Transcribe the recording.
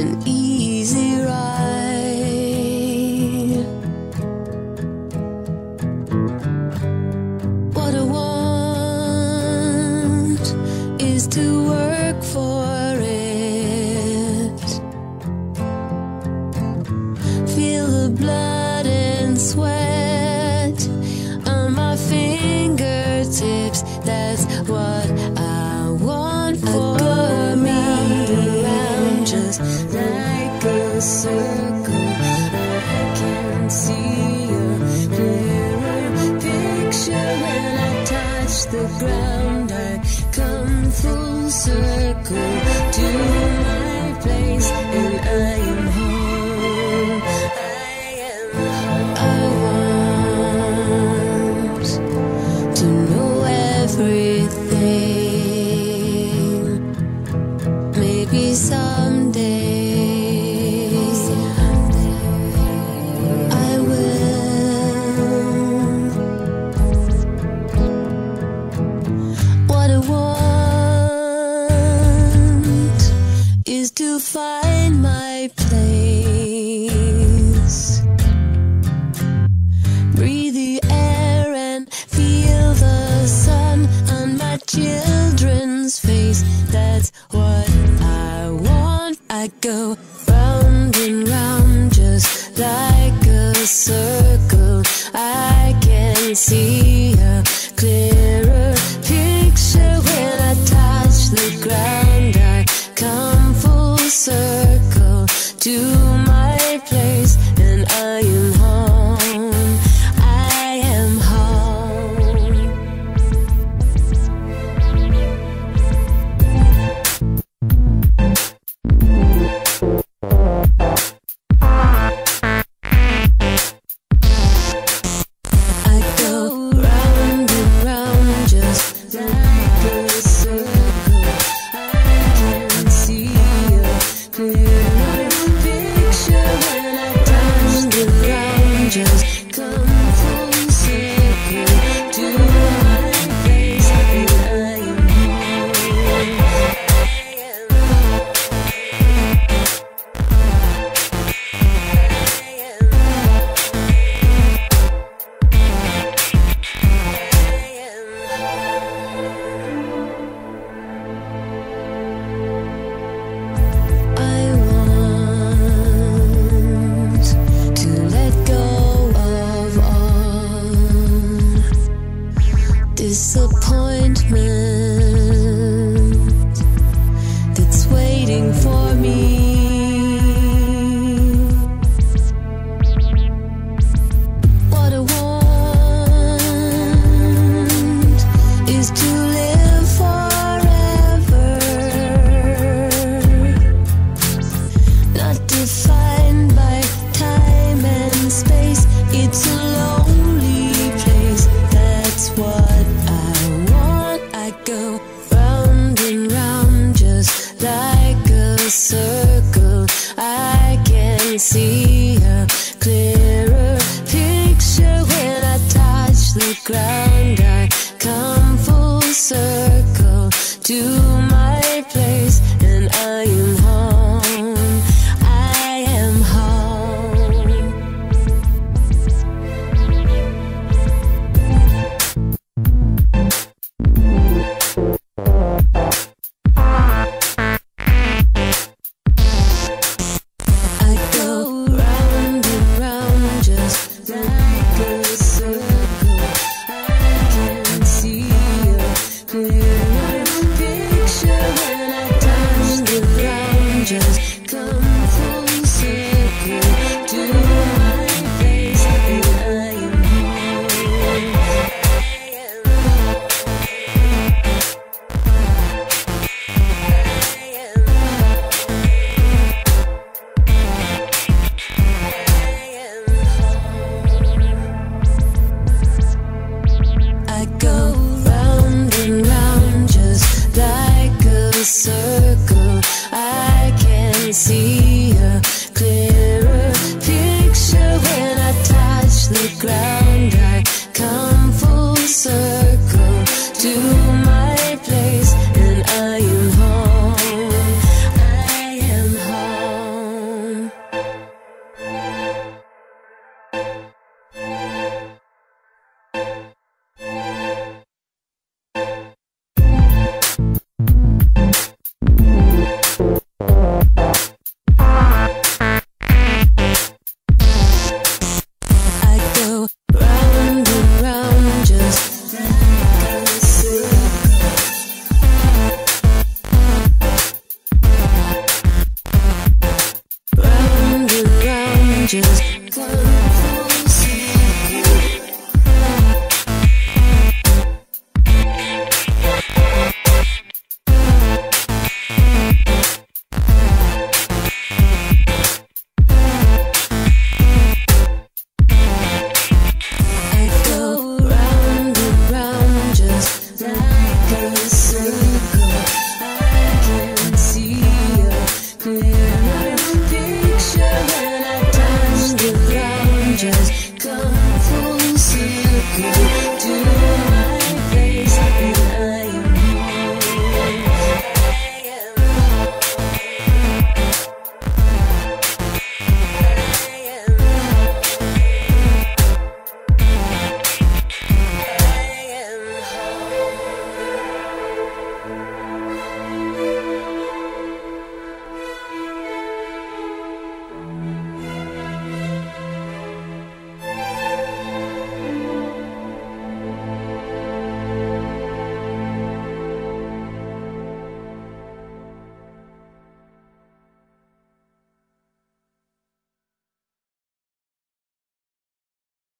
and eat. Circle, I can see a picture when I touch the ground. I come full circle to my place, and I am home. I am. I want to know everything. Maybe someday my place. Breathe the air and feel the sun on my children's face. That's what I want. I go round and round just like It's a lonely place. That's what I want. I go round and round just like a circle. I can see a clearer